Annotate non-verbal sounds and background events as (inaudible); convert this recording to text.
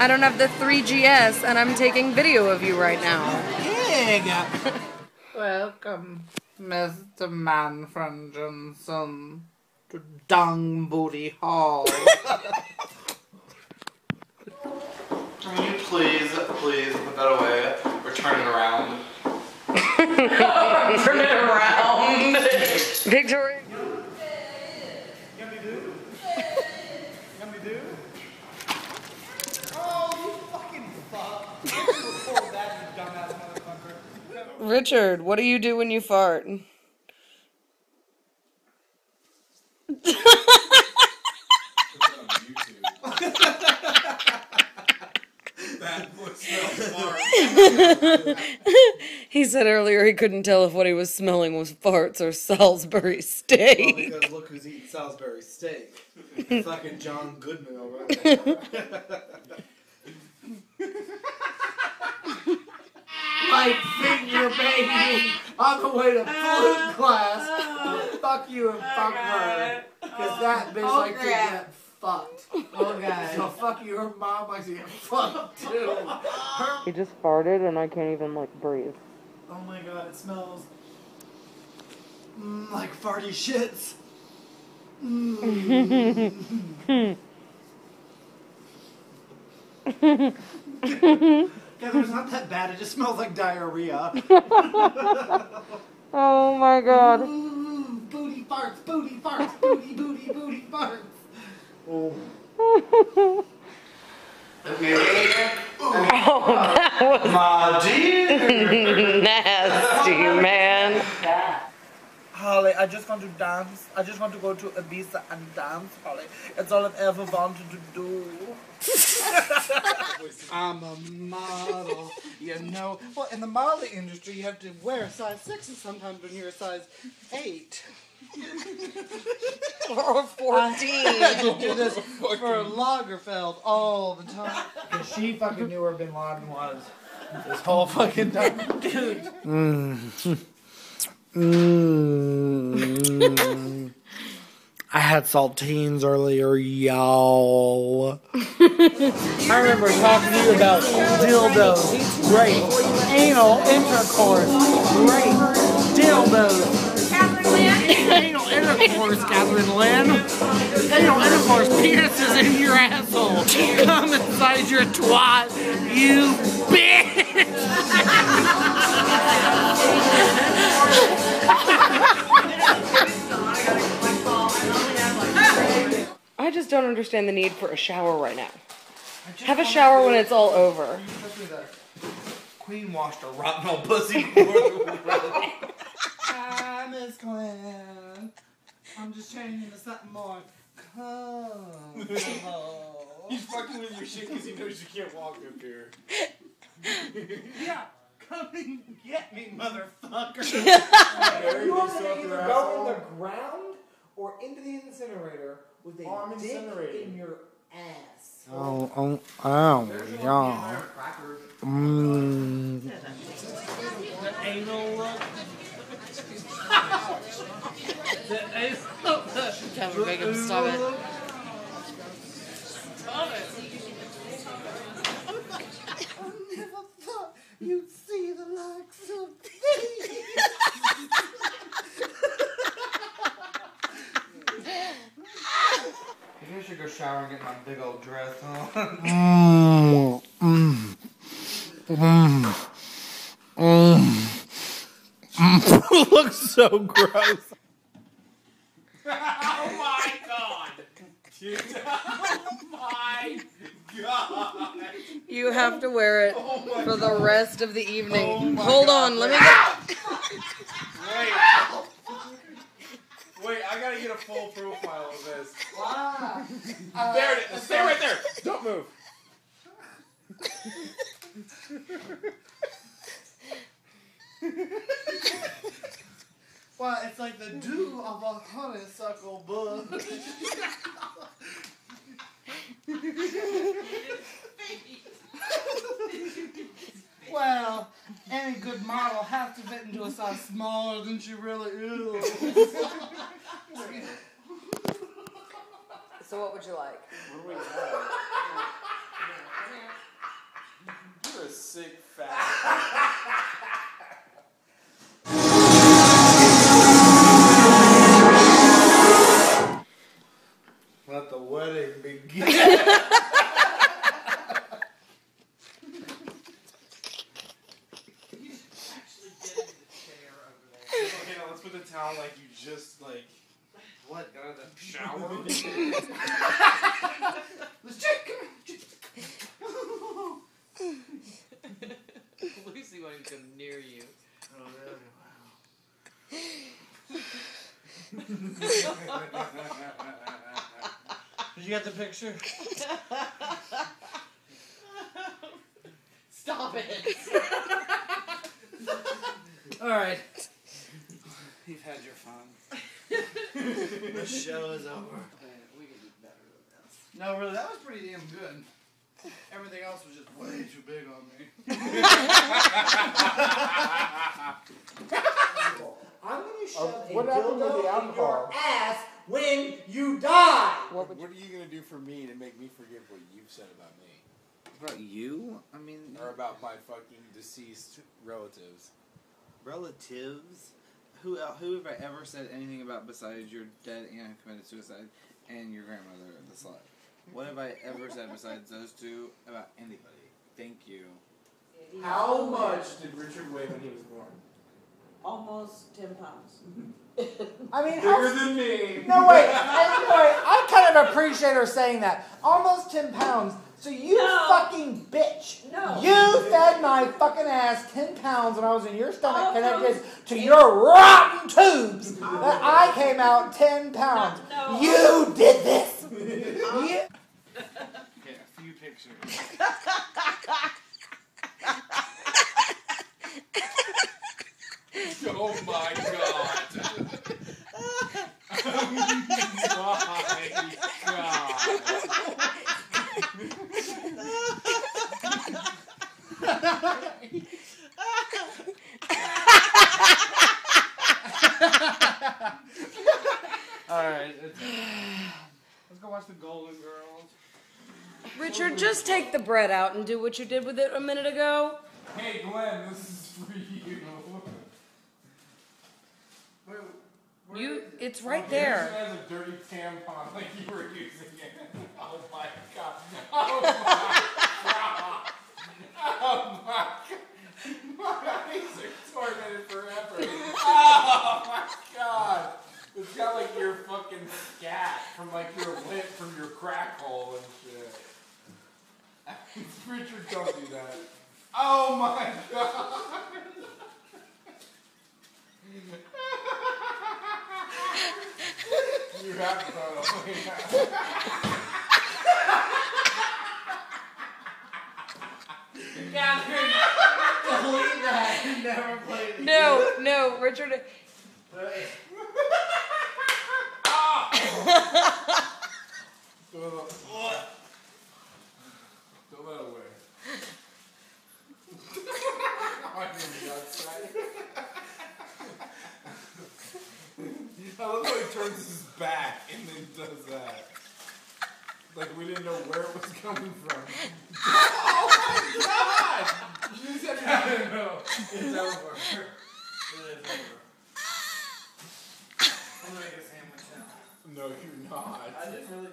I don't have the 3GS, and I'm taking video of you right now. (laughs) Welcome, Mr. Manfred Johnson, to Dung Booty Hall. Can you please, please put that away Richard, what do you do when you fart? (laughs) he said earlier he couldn't tell if what he was smelling was farts or Salisbury Well, steak. because look who's eating Salisbury steak. (laughs) Fucking John Goodman over there. (laughs) Light finger, baby, on the way to flute class. fuck you and fuck her. Because that bitch Oh, likes to get fucked. Oh god. So fuck you, her mom likes to get fucked too. Her- He just farted and I can't even like breathe. oh my god, it smells mm, like farty shits. Mm. (laughs) (laughs) Kevin, it's not that bad. It just smells like diarrhea. (laughs) (laughs) Oh my god. Ooh, booty farts, booty farts, booty, booty, booty farts. Oh, oh. oh that was My dear! (laughs) nasty, man. Holly, I just want to dance. I just want to go to Ibiza and dance, Holly. It's all I've ever wanted to do. I'm a model, you know. Well, in the modeling industry, you have to wear a size six, and sometimes when you're a size eight. Or 14. I just (laughs) do this for Lagerfeld all the time. Cause she fucking knew where Bin Laden was. This whole fucking time. Dude, Mm. (laughs) I had saltines earlier, y'all. I remember talking to you about dildos. Great. Anal intercourse. Great. Dildos. Anal intercourse, Catherine Lynn. Anal intercourse. Penises in your asshole. Come inside your twat, you bitch. Understand the need for a shower right now. Have a shower when it's all over. especially queen washed a rotten old pussy before the wedding. Hi, Miss Quinn. I'm just changing to something more comfortable. He's fucking with your shit because he knows you can't walk up here. yeah, come and get me, motherfucker. You want pissed to either go in the ground or into the incinerator with a Oh, I'm dick in your ass. Oh, oh, oh, y'all. Mm. Anal look. the anal Kevin, make him stop it. (laughs) I never thought you'd see the likes of me. (laughs) I should go shower and get my big old dress on. Mm. Mm. Mm. Mm. Mm. Looks so gross. Oh my god! Dude, oh my god! You have to wear it Oh for the rest of the evening. Oh Hold God. on, let me get. Wait. Wait, I gotta get a full profile of this. Wow. There it is. Stay right there. Don't move. Why, it's like the dew of a honeysuckle bush. (laughs) well, any good model has to fit into a size smaller than she really is. (laughs) So what would you like? What would you like? You're a sick fat. Let the wedding begin. let's put the towel like you just like what? Got out of the (laughs) shower? (laughs) Let's check. Lucy won't even come near you. Oh, really? (laughs) Did you get the picture? Stop it. All right. You've had your fun. The (laughs) show is over. we can do better than this. No, really, that was pretty damn good. Everything else was just way too big on me. (laughs) I'm gonna shove a what happened with dildo the in alcohol? your ass when you die. What would What are you gonna do for me to make me forgive what you've said about me About you? I mean, or about my fucking deceased relatives? relatives. Who uh, who have I ever said anything about besides your dead aunt who committed suicide and your grandmother, the slut? What have I ever said besides those two about anybody? Thank you. How much did Richard weigh when he was born? Almost 10 pounds. Mm-hmm. I mean, how Bigger than me. No, wait. I, no, wait. I kind of appreciate her saying that. Almost 10 pounds. So you No. fucking bitch. No. You fed my fucking ass 10 pounds when I was in your stomach Almost. connected oh. to your rotten tubes. That I came out 10 pounds. No, no. You did this. You- Okay, a few pictures. (laughs) (laughs) oh my god. oh my god. Alright, let's go watch the Golden Girls. Richard, just take the bread out and do what you did with it a minute ago. Hey Glenn, this is for you. Wait, where You, is it? it's right It there. has a dirty tampon like you were using it. (laughs) Oh my god. Oh my god. Oh my god. (laughs) My eyes are tormented forever. (laughs) Oh my god. It's got like your fucking scat from like your lip from your crack hole and shit. (laughs) Richard, don't do that. Oh my god. You have to throw it. Delete that. (laughs) Never played it. No, no, Richard. Throw it away. Throw that away. I didn't be outside. I love how he turns his back and then does that. Like we didn't know where it was coming from. (laughs) oh my god! You said I didn't know. It's over. It is over. I'm gonna make a sandwich now. No, you're not. I didn't really.